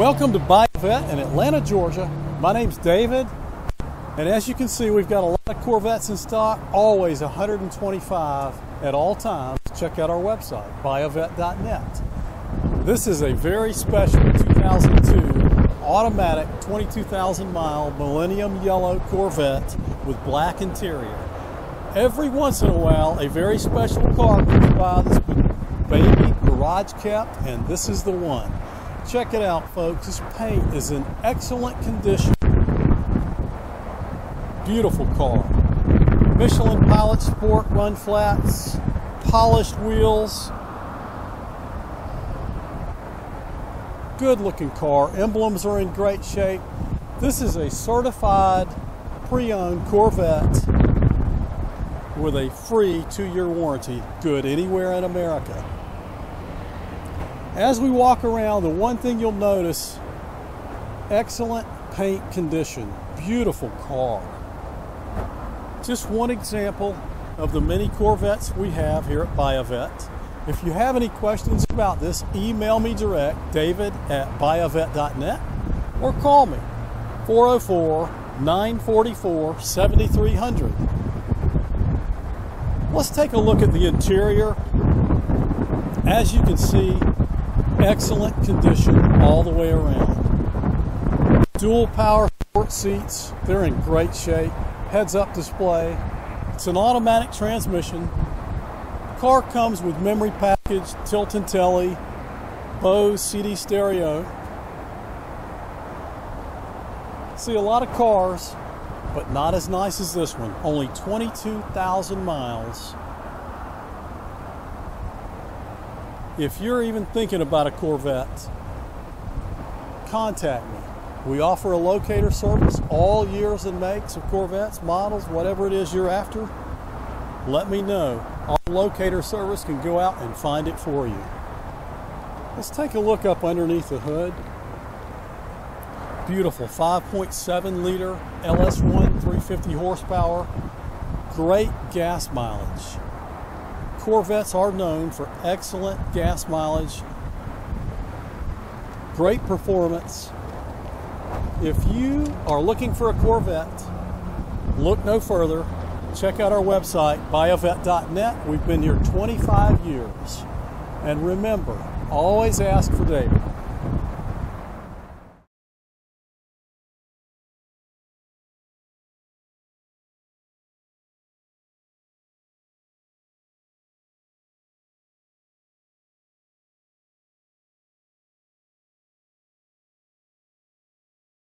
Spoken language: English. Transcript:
Welcome to Buy a Vette in Atlanta, Georgia. My name's David, and as you can see, we've got a lot of Corvettes in stock, always 125 at all times. Check out our website, buyavette.net. This is a very special 2002 automatic 22,000 mile Millennium Yellow Corvette with black interior. Every once in a while, a very special car comes by that's been baby garage kept, and this is the one. Check it out, folks. This paint is in excellent condition. Beautiful car. Michelin Pilot Sport run flats, polished wheels. Good looking car. Emblems are in great shape. This is a certified pre owned Corvette with a free two year warranty, good anywhere in America. As we walk around, the one thing you'll notice excellent paint condition, beautiful car. Just one example of the many Corvettes we have here at Buy-A-Vette. If you have any questions about this, email me direct, david at buyavette.net, or call me 404 944 7300. Let's take a look at the interior. As you can see, excellent condition all the way around. Dual power sport seats, they're in great shape. Heads up display. It's an automatic transmission. Car comes with memory package, tilt and telly, Bose CD stereo. See a lot of cars, but not as nice as this one. Only 22,000 miles. If you're even thinking about a Corvette, contact me. We offer a locator service, all years and makes of Corvettes, models, whatever it is you're after. Let me know. Our locator service can go out and find it for you. Let's take a look up underneath the hood. Beautiful 5.7 liter LS1 350 horsepower. Great gas mileage. Corvettes are known for excellent gas mileage, great performance. If you are looking for a Corvette, look no further. Check out our website, buyavette.net. We've been here 25 years. And remember, always ask for David.